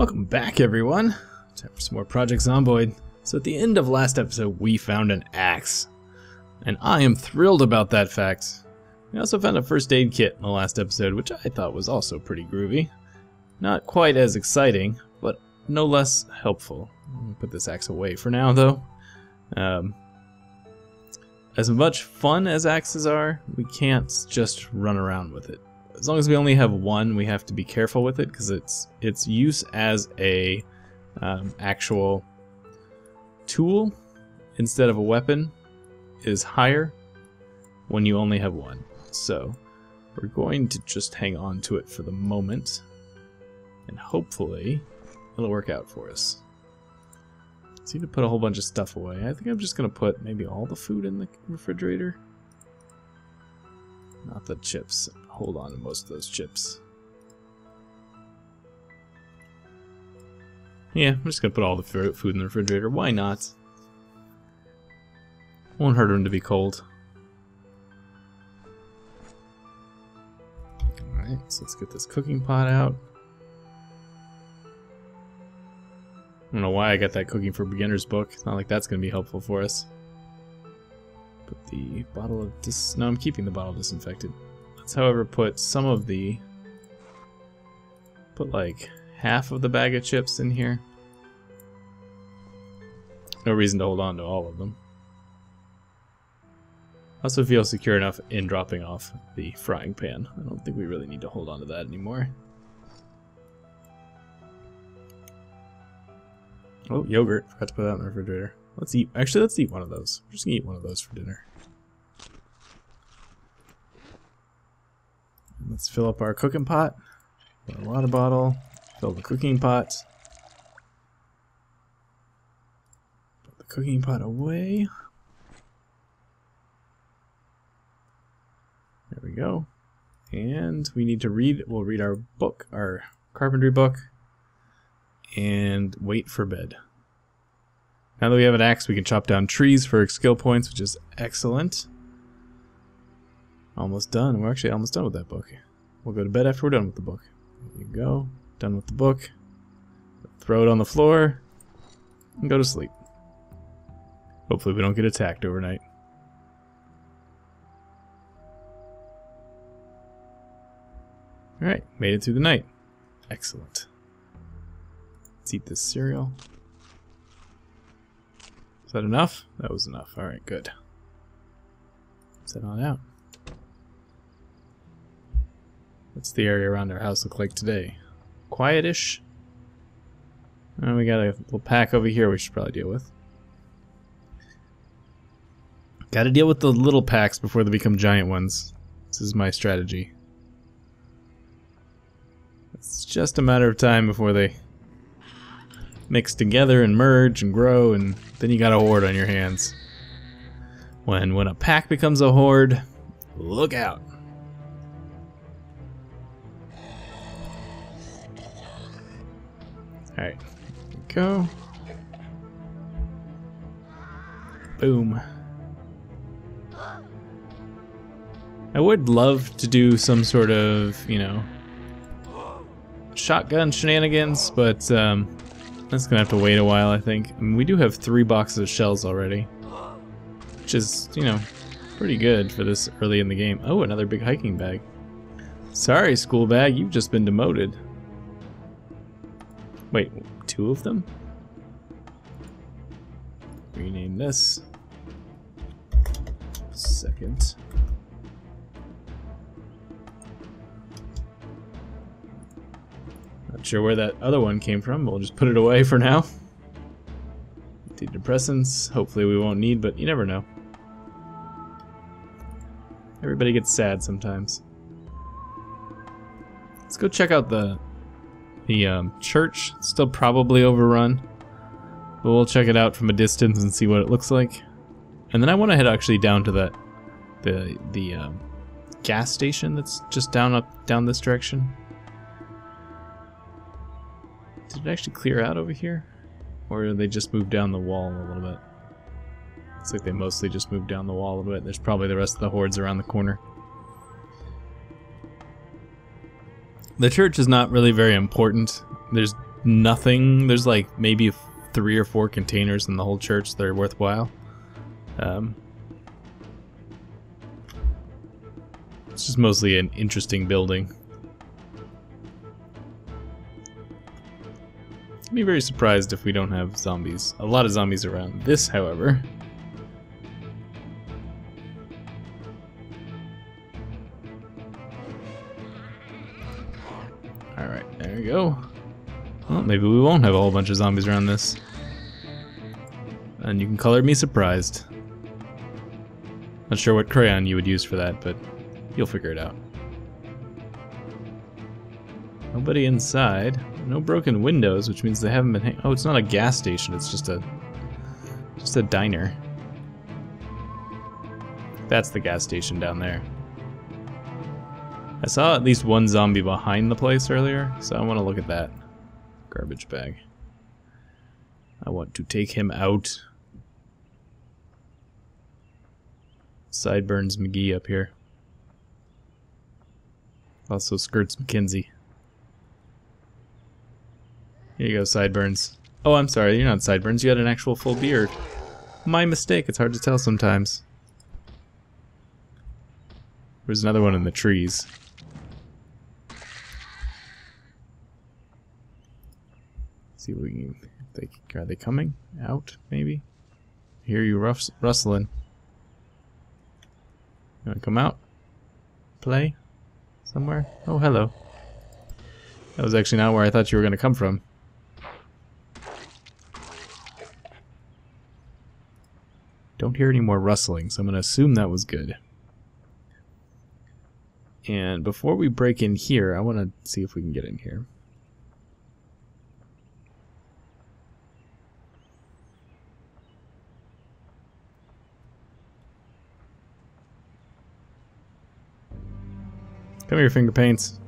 Welcome back, everyone. Time for some more Project Zomboid. So at the end of last episode, we found an axe. And I am thrilled about that fact. We also found a first aid kit in the last episode, which I thought was also pretty groovy. Not quite as exciting, but no less helpful. Put this axe away for now, though. Um, as much fun as axes are, we can't just run around with it as long as we only have one, we have to be careful with it because its its use as a um, actual tool instead of a weapon is higher when you only have one. So we're going to just hang on to it for the moment, and hopefully it'll work out for us. So you to put a whole bunch of stuff away. I think I'm just gonna put maybe all the food in the refrigerator. Not the chips. Hold on to most of those chips. Yeah, I'm just gonna put all the food in the refrigerator. Why not? Won't hurt them to be cold. Alright, so let's get this cooking pot out. I don't know why I got that Cooking for Beginners book. It's not like that's going to be helpful for us. Put the bottle of dis... No, I'm keeping the bottle disinfected. Let's, however, put some of the... Put, like, half of the bag of chips in here. No reason to hold on to all of them. I also feel secure enough in dropping off the frying pan. I don't think we really need to hold on to that anymore. Oh, yogurt. Forgot to put that in the refrigerator. Let's eat. Actually, let's eat one of those. We're just gonna eat one of those for dinner. Let's fill up our cooking pot. Our water bottle. Fill the cooking pot. Put the cooking pot away. There we go. And we need to read, we'll read our book, our carpentry book, and wait for bed. Now that we have an axe, we can chop down trees for skill points, which is excellent. Almost done. We're actually almost done with that book. We'll go to bed after we're done with the book. There you go. Done with the book. Throw it on the floor. And go to sleep. Hopefully we don't get attacked overnight. Alright, made it through the night. Excellent. Let's eat this cereal. Is that enough? That was enough. Alright, good. Set on out. What's the area around our house look like today? Quietish. Oh, we got a little pack over here we should probably deal with. Gotta deal with the little packs before they become giant ones. This is my strategy. It's just a matter of time before they mix together and merge and grow, and then you got a horde on your hands. When when a pack becomes a horde, look out. Alright, go. Boom. I would love to do some sort of, you know, shotgun shenanigans, but um, that's gonna have to wait a while, I think. I mean, we do have three boxes of shells already, which is, you know, pretty good for this early in the game. Oh, another big hiking bag. Sorry, school bag, you've just been demoted. Wait, two of them? Rename this. Second. Not sure where that other one came from, we'll just put it away for now. Antidepressants, hopefully we won't need, but you never know. Everybody gets sad sometimes. Let's go check out the the um, church. Still probably overrun, but we'll check it out from a distance and see what it looks like. And then I want to head actually down to that the the um, gas station that's just down up down this direction. Did it actually clear out over here? Or did they just move down the wall a little bit? Looks like they mostly just moved down the wall a little bit. There's probably the rest of the hordes around the corner. The church is not really very important. There's nothing. There's like maybe three or four containers in the whole church that are worthwhile. Um, it's just mostly an interesting building. I'd be very surprised if we don't have zombies. A lot of zombies around. This, however, go. Well, maybe we won't have a whole bunch of zombies around this. And you can color me surprised. Not sure what crayon you would use for that, but you'll figure it out. Nobody inside. No broken windows, which means they haven't been. oh, it's not a gas station. It's just a, just a diner. That's the gas station down there. I saw at least one zombie behind the place earlier, so I want to look at that. Garbage bag. I want to take him out. Sideburns McGee up here. Also skirts McKenzie. Here you go, Sideburns. Oh, I'm sorry, you're not Sideburns, you had an actual full beard. My mistake, it's hard to tell sometimes. There's another one in the trees. See if we can. They, are they coming out? Maybe. hear you rus rustling. You wanna come out? Play? Somewhere? Oh, hello. That was actually not where I thought you were gonna come from. Don't hear any more rustling, so I'm gonna assume that was good. And before we break in here, I want to see if we can get in here. Come here, finger paints.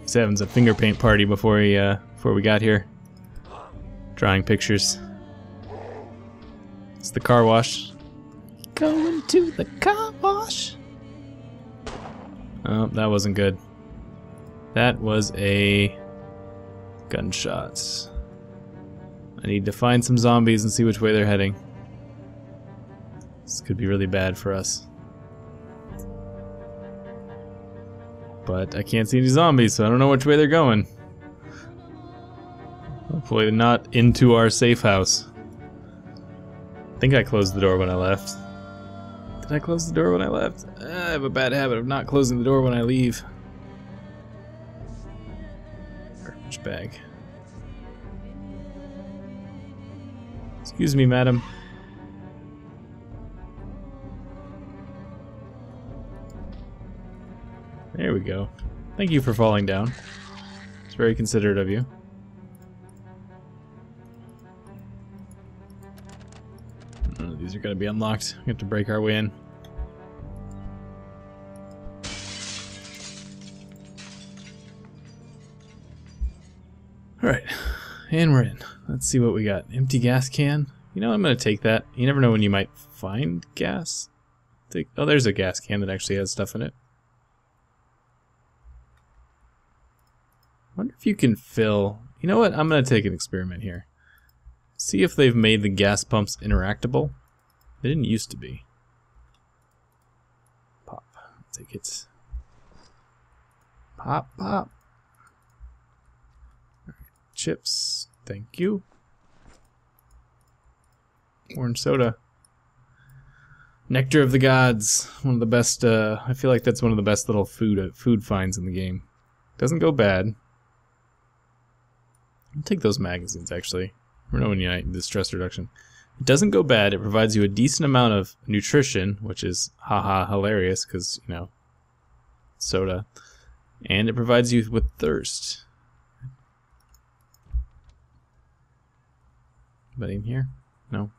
He's a finger paint party before he uh, before we got here. Drawing pictures. It's the car wash. Going to the car wash. Oh, that wasn't good. That was a gunshot. I need to find some zombies and see which way they're heading. This could be really bad for us. But I can't see any zombies, so I don't know which way they're going. Hopefully not into our safe house. I think I closed the door when I left. Did I close the door when I left? I have a bad habit of not closing the door when I leave. Garbage bag. Excuse me, madam. Go. Thank you for falling down. It's very considerate of you. Of these are going to be unlocked. We have to break our way in. Alright, and we're in. Let's see what we got. Empty gas can. You know, I'm going to take that. You never know when you might find gas. Oh, there's a gas can that actually has stuff in it. Wonder if you can fill... You know what? I'm going to take an experiment here. See if they've made the gas pumps interactable. They didn't used to be. Pop. Take it. Pop, pop. Chips. Thank you. Orange soda. Nectar of the Gods. One of the best, uh, I feel like that's one of the best little food uh, food finds in the game. Doesn't go bad. I'll take those magazines, actually. We're not Unite, the stress reduction. It doesn't go bad. It provides you a decent amount of nutrition, which is haha hilarious because, you know, soda. And it provides you with thirst. Anybody in here? No.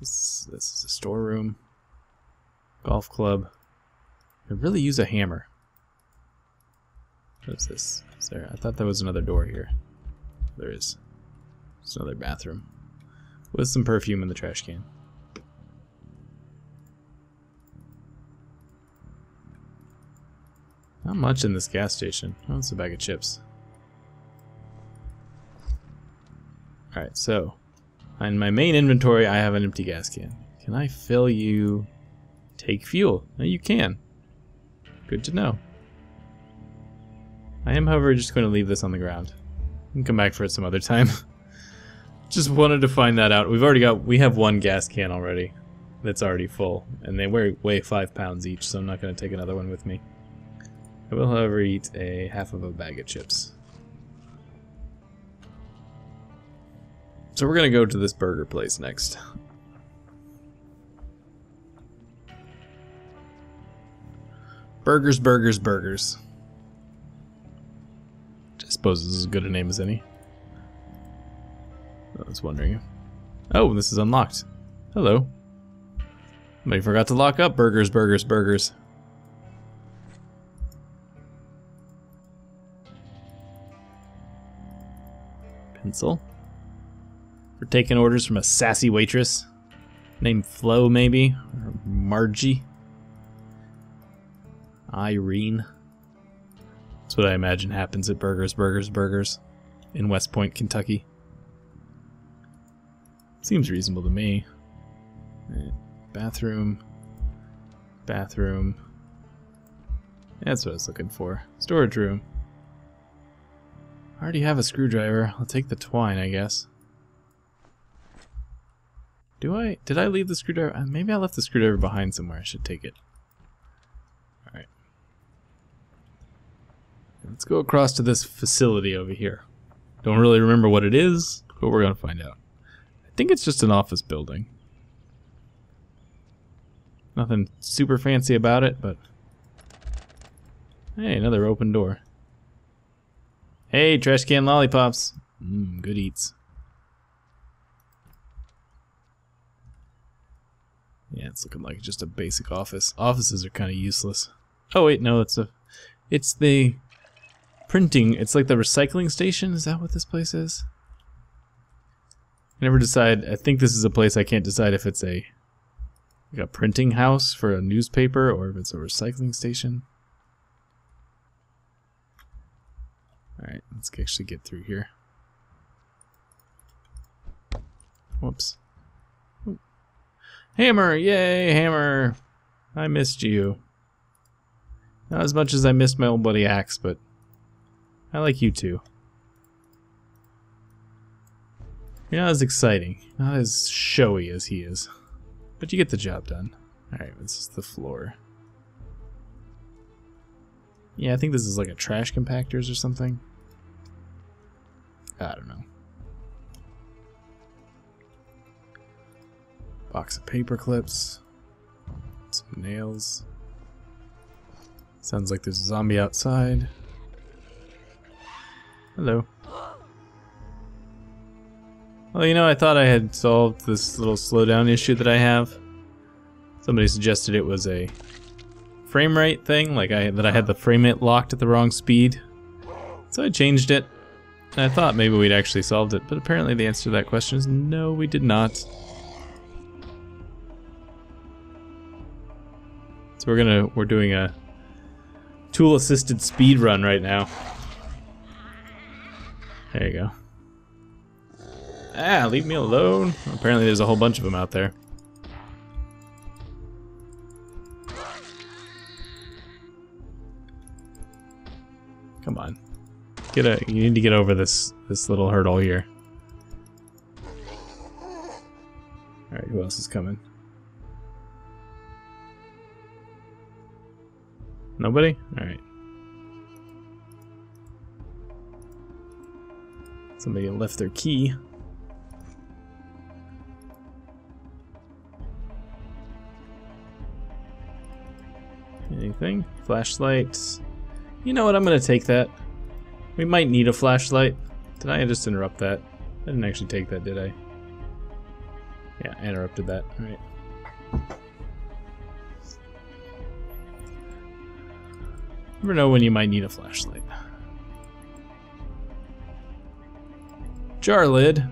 This, this is a storeroom. Golf club. I really use a hammer. What is this? Is there? I thought there was another door here. There is. It's another bathroom. With some perfume in the trash can. Not much in this gas station. Oh, it's a bag of chips. Alright, so in my main inventory I have an empty gas can. Can I fill you take fuel? No, you can. Good to know. I am, however, just going to leave this on the ground. Can come back for it some other time. just wanted to find that out. We've already got, we have one gas can already that's already full, and they weigh, weigh five pounds each, so I'm not going to take another one with me. I will, however, eat a half of a bag of chips. So we're going to go to this burger place next. Burgers, burgers, burgers. Suppose this is as good a name as any. I was wondering. Oh, this is unlocked. Hello. Somebody forgot to lock up burgers, burgers, burgers. Pencil. We're taking orders from a sassy waitress. Named Flo, maybe? Or Margie? Irene? That's what I imagine happens at Burgers, Burgers, Burgers in West Point, Kentucky. Seems reasonable to me. Right. Bathroom. Bathroom. That's what I was looking for. Storage room. I already have a screwdriver. I'll take the twine, I guess. Do I? Did I leave the screwdriver? Uh, maybe I left the screwdriver behind somewhere. I should take it. Alright. Let's go across to this facility over here. Don't really remember what it is, but we're going to find out. I think it's just an office building. Nothing super fancy about it, but... Hey, another open door. Hey, trash can lollipops. Mmm, good eats. Yeah, it's looking like just a basic office. Offices are kind of useless. Oh wait, no, it's a, it's the printing. It's like the recycling station. Is that what this place is? I never decide. I think this is a place I can't decide if it's a like a printing house for a newspaper or if it's a recycling station. Alright, let's actually get through here. Whoops. Hammer! Yay, Hammer! I missed you. Not as much as I missed my old buddy Axe, but I like you too. You're not as exciting, not as showy as he is. But you get the job done. Alright, this is the floor. Yeah, I think this is like a trash compactors or something. I don't know. Box of paper clips. Some nails. Sounds like there's a zombie outside. Hello. Well, you know, I thought I had solved this little slowdown issue that I have. Somebody suggested it was a frame rate thing, like I that I had the frame rate locked at the wrong speed. So I changed it. And I thought maybe we'd actually solved it, but apparently the answer to that question is no, we did not. So we're gonna we're doing a tool assisted speed run right now. There you go. Ah, leave me alone. Apparently there's a whole bunch of them out there. Come on. Get a you need to get over this this little hurdle here. Alright, who else is coming? Nobody? Alright. Somebody left their key. Anything? Flashlight. You know what, I'm gonna take that. We might need a flashlight. Did I just interrupt that? I didn't actually take that, did I? Yeah, I interrupted that. Alright. Never know when you might need a flashlight. Jar lid.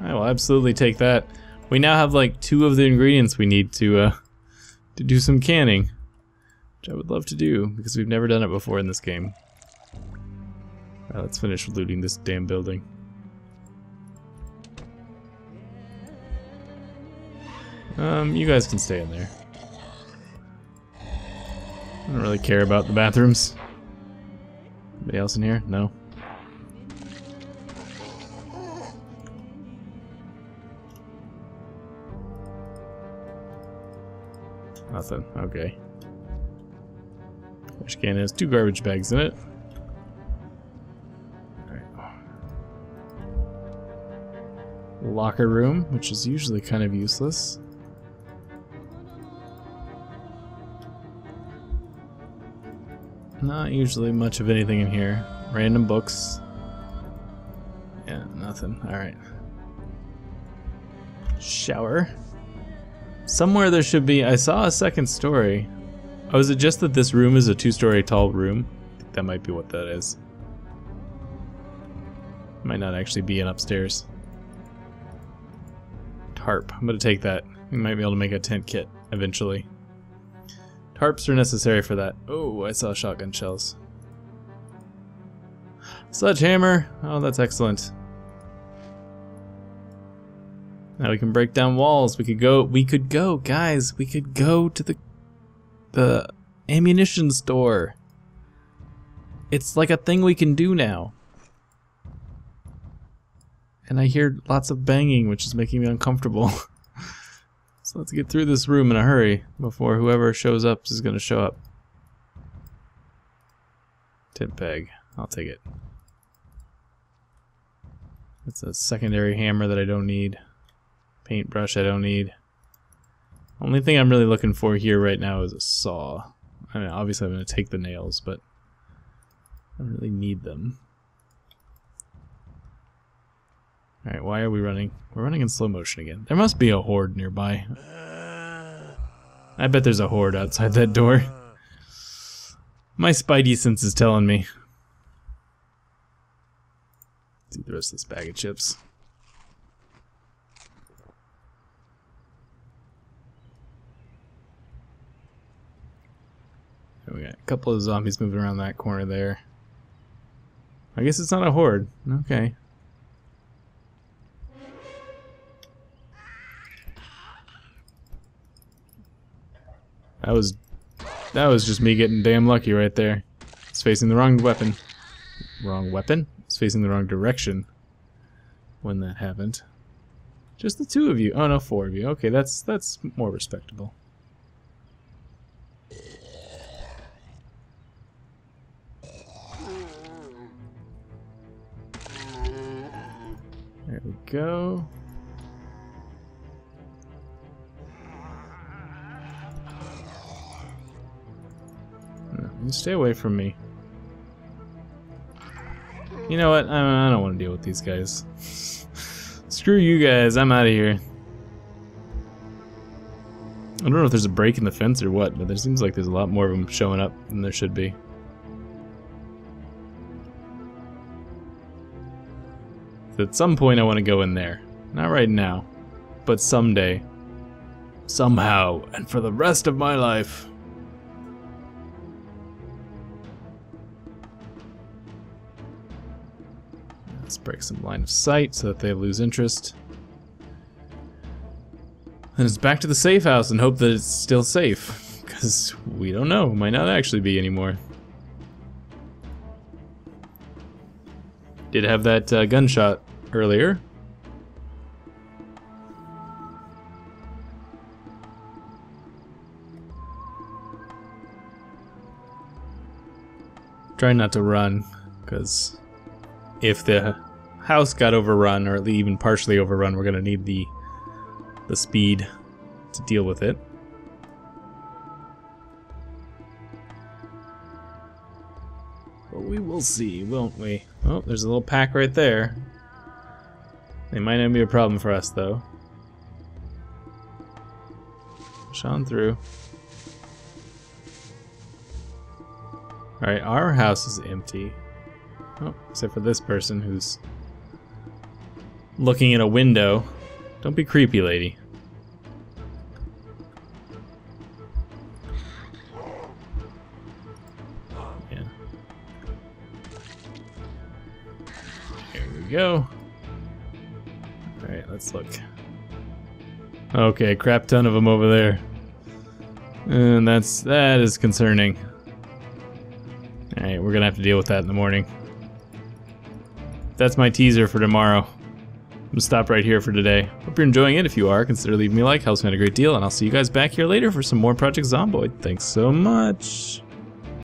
I will absolutely take that. We now have like two of the ingredients we need to uh, to do some canning. Which I would love to do, because we've never done it before in this game. Alright, let's finish looting this damn building. Um, you guys can stay in there. I don't really care about the bathrooms. Anybody else in here? No? Nothing. Okay. Trash can has two garbage bags in it. Locker room, which is usually kind of useless. Not usually much of anything in here. Random books. Yeah, nothing. Alright. Shower. Somewhere there should be. I saw a second story. Oh, is it just that this room is a two story tall room? I think that might be what that is. Might not actually be an upstairs. Tarp. I'm gonna take that. We might be able to make a tent kit eventually. Tarps are necessary for that. Oh, I saw shotgun shells. Sledgehammer! Oh, that's excellent. Now we can break down walls. We could go. We could go, guys. We could go to the the ammunition store. It's like a thing we can do now. And I hear lots of banging, which is making me uncomfortable. so let's get through this room in a hurry before whoever shows up is going to show up. Tip peg. I'll take it. It's a secondary hammer that I don't need. Paintbrush I don't need. Only thing I'm really looking for here right now is a saw. I mean, obviously I'm going to take the nails, but I don't really need them. Alright, why are we running? We're running in slow motion again. There must be a horde nearby. I bet there's a horde outside that door. My spidey sense is telling me. Let's eat the rest of this bag of chips. We got a couple of zombies moving around that corner there. I guess it's not a horde. Okay. That was that was just me getting damn lucky right there. It's facing the wrong weapon. Wrong weapon? It's facing the wrong direction when that happened. Just the two of you. Oh no, four of you. Okay, that's that's more respectable. Go. Stay away from me. You know what? I, I don't want to deal with these guys. Screw you guys. I'm out of here. I don't know if there's a break in the fence or what, but there seems like there's a lot more of them showing up than there should be. At some point I want to go in there. Not right now, but someday. Somehow, and for the rest of my life. Let's break some line of sight so that they lose interest. Then it's back to the safe house and hope that it's still safe. Because we don't know, might not actually be anymore. Did have that uh, gunshot earlier. Try not to run, because if the house got overrun, or even partially overrun, we're gonna need the the speed to deal with it. But we will see, won't we? Oh, there's a little pack right there. They might not be a problem for us, though. Push on through. Alright, our house is empty. Oh, except for this person who's looking in a window. Don't be creepy, lady. Go. Alright, let's look. Okay, crap ton of them over there. And that's that is concerning. Alright, we're gonna have to deal with that in the morning. That's my teaser for tomorrow. I'm gonna stop right here for today. Hope you're enjoying it. If you are, consider leaving me a like, helps me out a great deal, and I'll see you guys back here later for some more Project Zomboid. Thanks so much.